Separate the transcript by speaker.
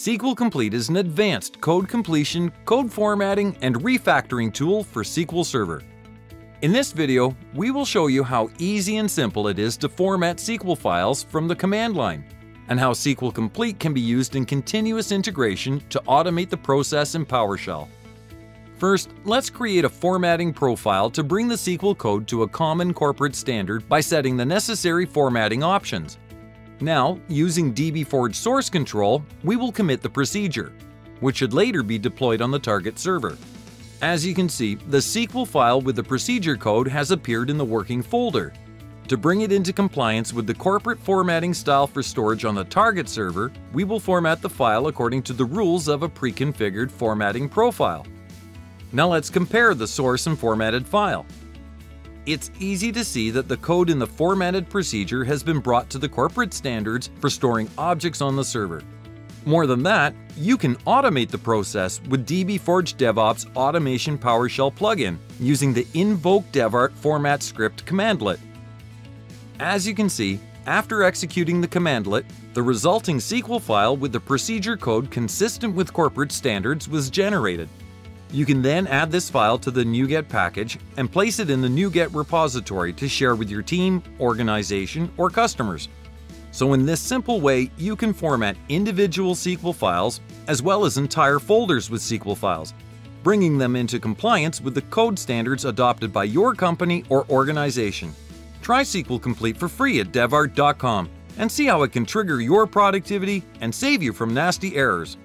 Speaker 1: SQL Complete is an advanced code completion, code formatting, and refactoring tool for SQL Server. In this video, we will show you how easy and simple it is to format SQL files from the command line, and how SQL Complete can be used in continuous integration to automate the process in PowerShell. First, let's create a formatting profile to bring the SQL code to a common corporate standard by setting the necessary formatting options. Now, using dbForge source control, we will commit the procedure, which should later be deployed on the target server. As you can see, the SQL file with the procedure code has appeared in the working folder. To bring it into compliance with the corporate formatting style for storage on the target server, we will format the file according to the rules of a pre-configured formatting profile. Now let's compare the source and formatted file. It's easy to see that the code in the formatted procedure has been brought to the corporate standards for storing objects on the server. More than that, you can automate the process with dbForge DevOps Automation PowerShell plugin using the invoke devart format script commandlet. As you can see, after executing the commandlet, the resulting SQL file with the procedure code consistent with corporate standards was generated. You can then add this file to the NuGet package and place it in the NuGet repository to share with your team, organization, or customers. So in this simple way, you can format individual SQL files as well as entire folders with SQL files, bringing them into compliance with the code standards adopted by your company or organization. Try SQL Complete for free at devart.com and see how it can trigger your productivity and save you from nasty errors.